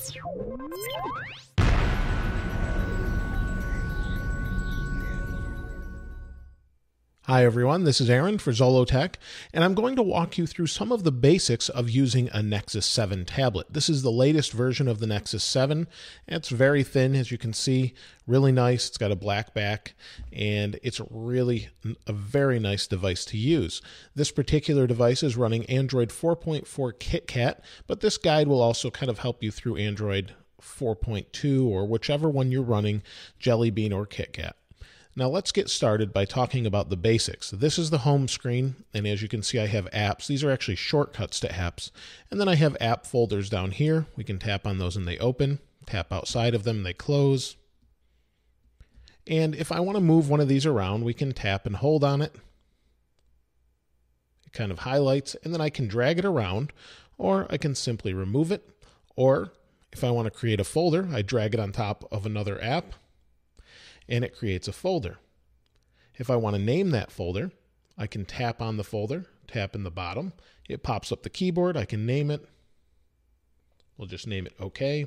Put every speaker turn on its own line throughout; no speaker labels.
どうした? Hi everyone, this is Aaron for Zollotech, and I'm going to walk you through some of the basics of using a Nexus 7 tablet. This is the latest version of the Nexus 7. It's very thin, as you can see, really nice. It's got a black back, and it's really a very nice device to use. This particular device is running Android 4.4 KitKat, but this guide will also kind of help you through Android 4.2 or whichever one you're running, Jelly Bean or KitKat. Now let's get started by talking about the basics. This is the home screen, and as you can see, I have apps. These are actually shortcuts to apps. And then I have app folders down here. We can tap on those and they open. Tap outside of them, they close. And if I want to move one of these around, we can tap and hold on it. It kind of highlights, and then I can drag it around, or I can simply remove it. Or if I want to create a folder, I drag it on top of another app and it creates a folder. If I want to name that folder, I can tap on the folder, tap in the bottom. It pops up the keyboard. I can name it. We'll just name it OK.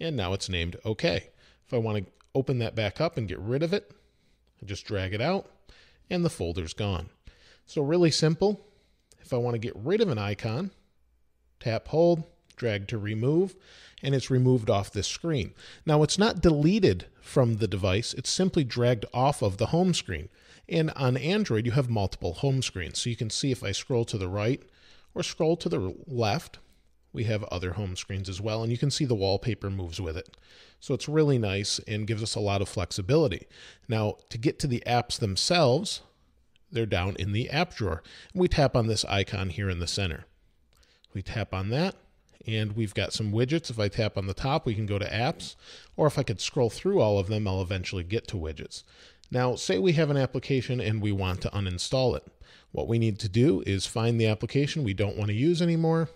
And now it's named OK. If I want to open that back up and get rid of it, I just drag it out and the folder's gone. So really simple. If I want to get rid of an icon, tap hold, drag to remove, and it's removed off this screen. Now it's not deleted from the device, it's simply dragged off of the home screen. And on Android, you have multiple home screens. So you can see if I scroll to the right or scroll to the left, we have other home screens as well, and you can see the wallpaper moves with it. So it's really nice and gives us a lot of flexibility. Now, to get to the apps themselves, they're down in the app drawer. And we tap on this icon here in the center. We tap on that, and we've got some widgets. If I tap on the top, we can go to apps, or if I could scroll through all of them, I'll eventually get to widgets. Now, say we have an application and we want to uninstall it. What we need to do is find the application we don't want to use anymore,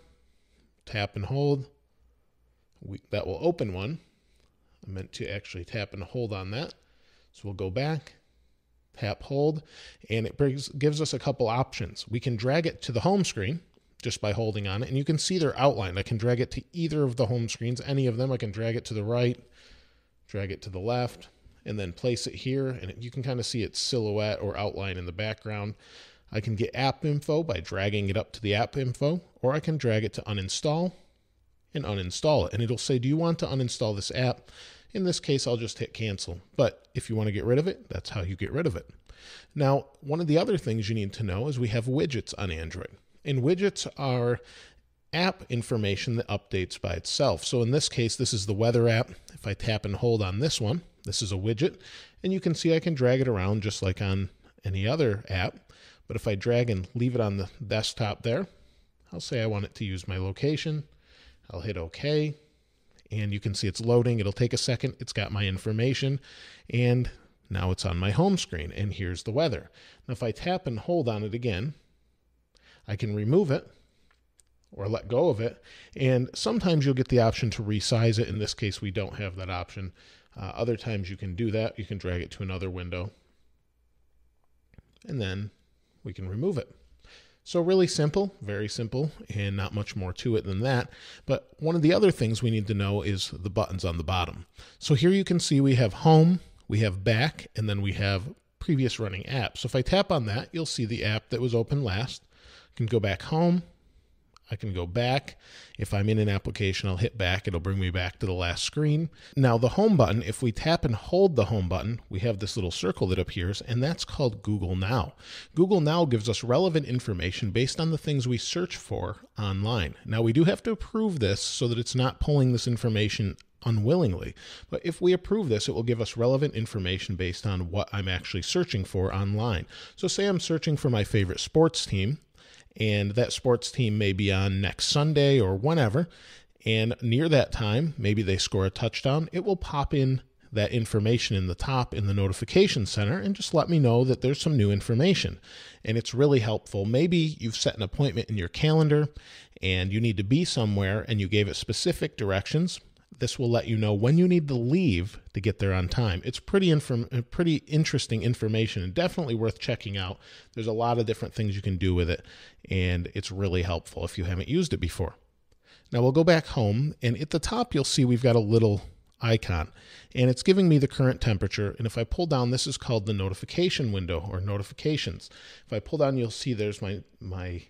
tap and hold. We, that will open one. I meant to actually tap and hold on that. So we'll go back, tap hold, and it brings, gives us a couple options. We can drag it to the home screen, just by holding on it. And you can see they're outlined. I can drag it to either of the home screens, any of them. I can drag it to the right, drag it to the left, and then place it here. And you can kind of see its silhouette or outline in the background. I can get app info by dragging it up to the app info, or I can drag it to uninstall and uninstall it. And it'll say, do you want to uninstall this app? In this case, I'll just hit cancel. But if you want to get rid of it, that's how you get rid of it. Now, one of the other things you need to know is we have widgets on Android. And widgets are app information that updates by itself. So in this case, this is the weather app. If I tap and hold on this one, this is a widget, and you can see I can drag it around just like on any other app. But if I drag and leave it on the desktop there, I'll say I want it to use my location. I'll hit OK, and you can see it's loading. It'll take a second. It's got my information, and now it's on my home screen, and here's the weather. Now if I tap and hold on it again, I can remove it or let go of it. And sometimes you'll get the option to resize it. In this case, we don't have that option. Uh, other times you can do that. You can drag it to another window and then we can remove it. So really simple, very simple, and not much more to it than that. But one of the other things we need to know is the buttons on the bottom. So here you can see we have home, we have back, and then we have previous running apps. So if I tap on that, you'll see the app that was open last can go back home. I can go back. If I'm in an application, I'll hit back. It'll bring me back to the last screen. Now, the home button, if we tap and hold the home button, we have this little circle that appears, and that's called Google Now. Google Now gives us relevant information based on the things we search for online. Now, we do have to approve this so that it's not pulling this information unwillingly. But if we approve this, it will give us relevant information based on what I'm actually searching for online. So, say I'm searching for my favorite sports team and that sports team may be on next Sunday or whenever. And near that time, maybe they score a touchdown, it will pop in that information in the top in the notification center and just let me know that there's some new information. And it's really helpful. Maybe you've set an appointment in your calendar and you need to be somewhere and you gave it specific directions this will let you know when you need to leave to get there on time. It's pretty inform- uh, pretty interesting information and definitely worth checking out. There's a lot of different things you can do with it, and it's really helpful if you haven't used it before. Now we'll go back home, and at the top, you'll see we've got a little icon and it's giving me the current temperature and if I pull down this is called the notification window or notifications if I pull down you'll see there's my my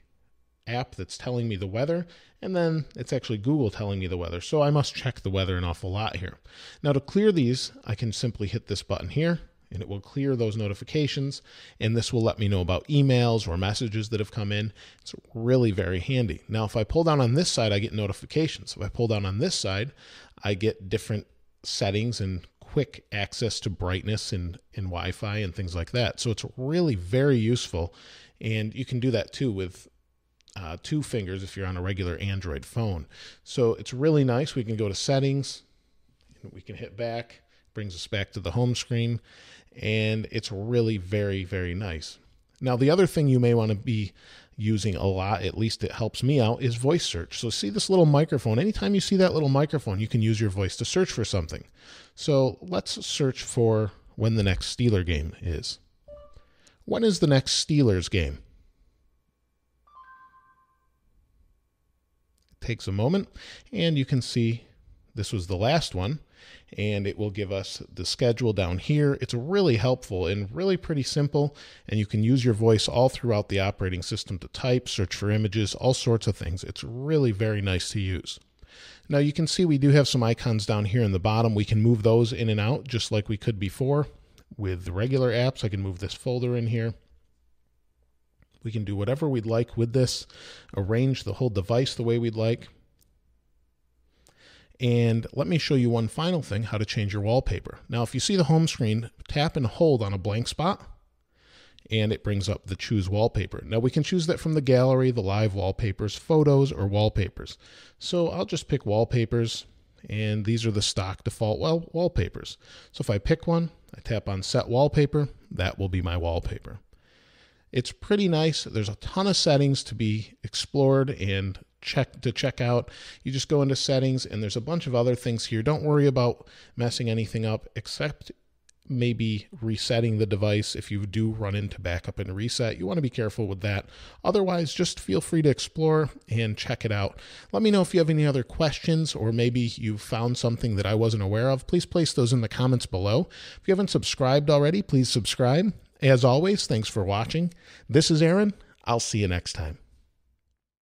app that's telling me the weather and then it's actually Google telling me the weather. So I must check the weather an awful lot here. Now to clear these I can simply hit this button here and it will clear those notifications and this will let me know about emails or messages that have come in. It's really very handy. Now if i pull down on this side i get notifications. If i pull down on this side i get different settings and quick access to brightness and, and wi-fi and things like that. So it's really very useful and you can do that too with uh, two fingers if you're on a regular android phone so it's really nice we can go to settings we can hit back brings us back to the home screen and it's really very, very nice. Now, the other thing you may want to be using a lot, at least it helps me out, is voice search. So, see this little microphone. Anytime you see that little microphone, you can use your voice to search for something. So, let's search for when the next Steeler game is. When is the next Steelers game? Takes a moment, and you can see this was the last one and it will give us the schedule down here. It's really helpful and really pretty simple, and you can use your voice all throughout the operating system to type, search for images, all sorts of things. It's really very nice to use. Now you can see we do have some icons down here in the bottom. We can move those in and out just like we could before with the regular apps. I can move this folder in here. We can do whatever we'd like with this, arrange the whole device the way we'd like. And let me show you one final thing, how to change your wallpaper. Now, if you see the home screen, tap and hold on a blank spot, and it brings up the choose wallpaper. Now we can choose that from the gallery, the live wallpapers, photos, or wallpapers. So I'll just pick wallpapers, and these are the stock default wall wallpapers. So if I pick one, I tap on set wallpaper, that will be my wallpaper. It's pretty nice. There's a ton of settings to be explored and check to check out. You just go into settings and there's a bunch of other things here. Don't worry about messing anything up except maybe resetting the device if you do run into backup and reset. You want to be careful with that. Otherwise, just feel free to explore and check it out. Let me know if you have any other questions or maybe you found something that I wasn't aware of. Please place those in the comments below. If you haven't subscribed already, please subscribe. As always, thanks for watching. This is Aaron. I'll see you next time.